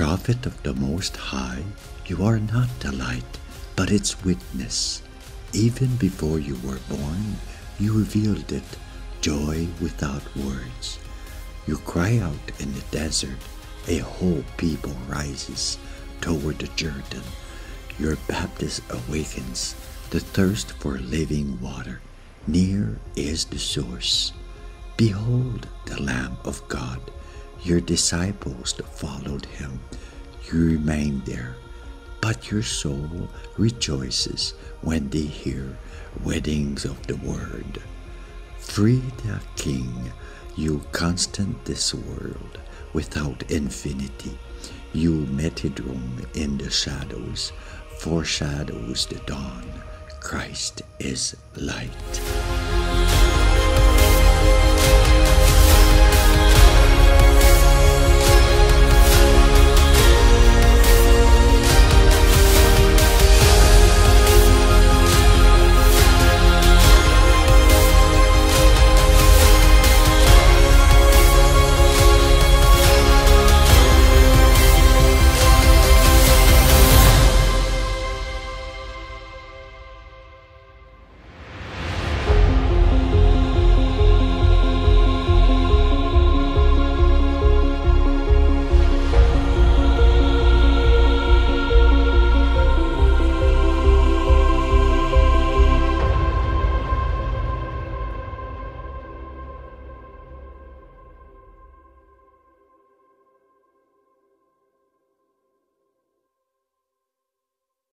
prophet of the Most High, you are not the light, but its witness. Even before you were born, you revealed it, joy without words. You cry out in the desert, a whole people rises toward the Jordan. Your baptism awakens the thirst for living water. Near is the source. Behold the Lamb of God. Your disciples followed him. You remain there, but your soul rejoices when they hear weddings of the word. Free the King, you constant this world without infinity. You martyrdom in the shadows, foreshadows the dawn. Christ is light.